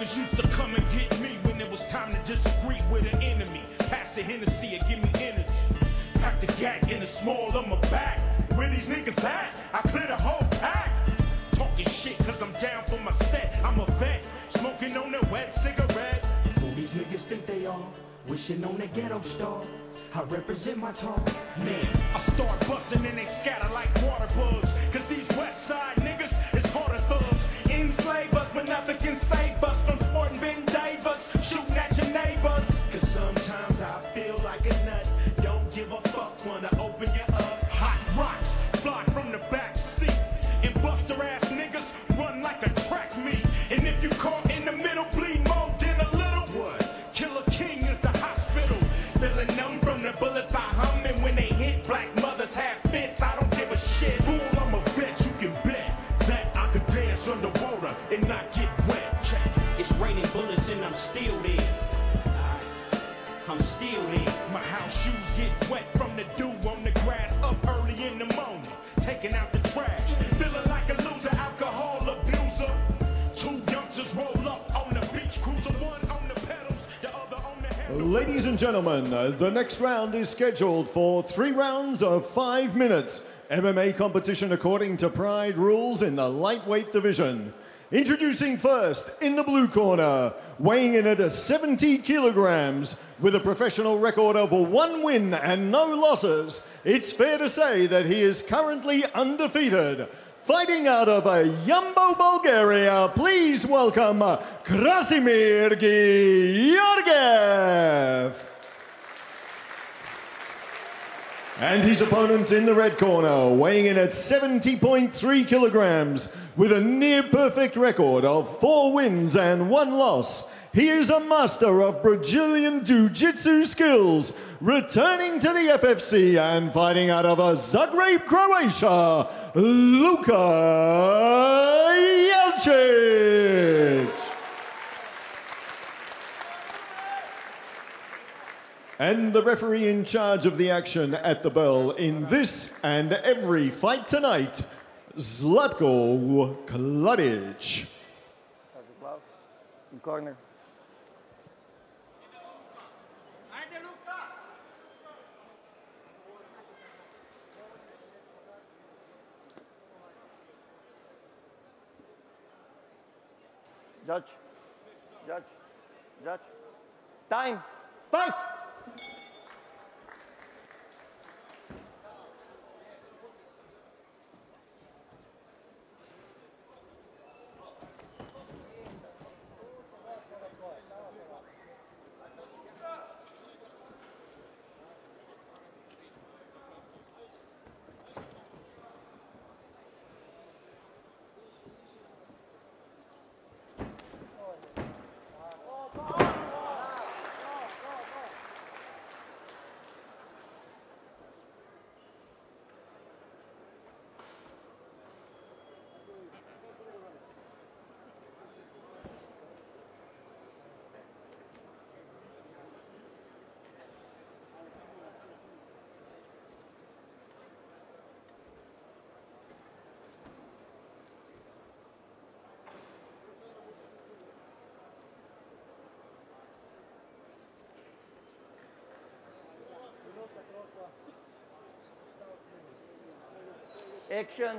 Niggas used to come and get me when it was time to disagree with an enemy. Pass the Hennessy and give me energy. Pack the gat in the small of my back. Where these niggas at? I clear the whole pack. Talking shit cause I'm down for my set. I'm a vet. Smoking on a wet cigarette. Who these niggas think they are? Wishing on a ghetto star. I represent my talk. Man, I start busting and they scatter like open you up. Hot rocks fly from the back seat. And buster ass niggas run like a track meet. And if you caught in the middle, bleed more than a little. What? Killer King is the hospital. Feeling numb from the bullets I hum. And when they hit, black mothers have fits. I don't give a shit. Fool, I'm a vet, you can bet that I could dance underwater and not get wet. Check. It's raining bullets and I'm still there. I'm still there. My house shoes get wet from the dew on Ladies and gentlemen, uh, the next round is scheduled for three rounds of five minutes. MMA competition according to Pride rules in the lightweight division. Introducing first, in the blue corner, weighing in at 70 kilograms, with a professional record of one win and no losses, it's fair to say that he is currently undefeated. Fighting out of uh, Yambol, Bulgaria, please welcome uh, Krasimir Georgiev. And his opponent in the red corner, weighing in at 70.3 kilograms, with a near perfect record of four wins and one loss. He is a master of Brazilian Jiu Jitsu skills, returning to the FFC and fighting out of Zagreb, Croatia, Luka Jelcic. And the referee in charge of the action at the bell in this and every fight tonight, Zlatko Kladic. Corner. Judge. Judge. Judge. Time. Fight! Action.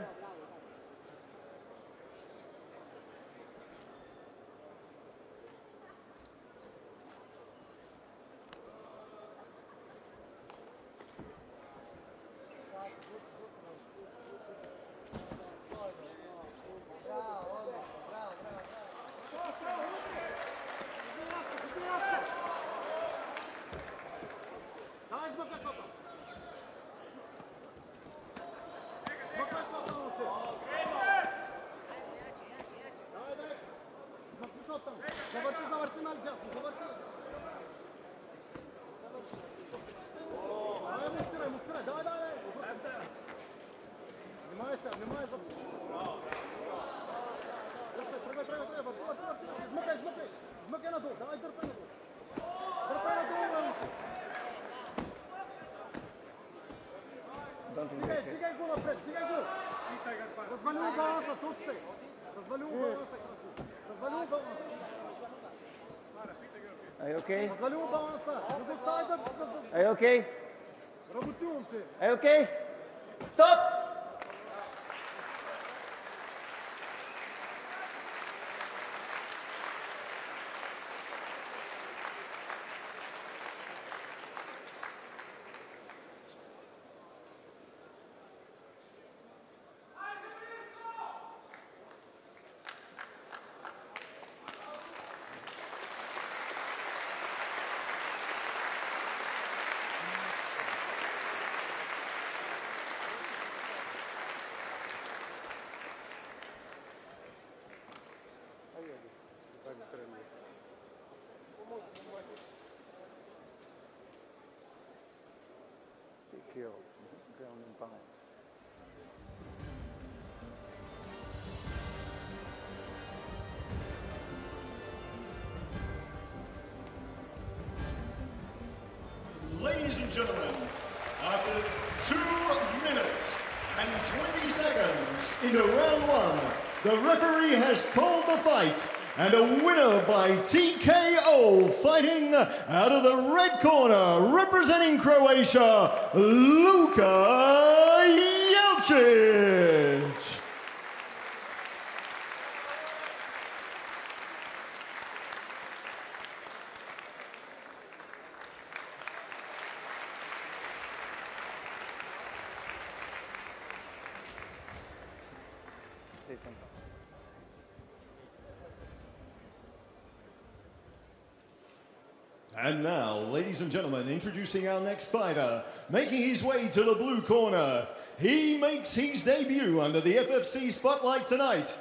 Are you okay? Are you okay? Are you okay? Stop! TKO, ground and pound. Ladies and gentlemen, after two minutes and 20 seconds into round one, the referee has called the fight and a winner by TKO fighting out of the red corner representing Croatia, Luka Jelcic. Take them. And now, ladies and gentlemen, introducing our next fighter, making his way to the blue corner. He makes his debut under the FFC spotlight tonight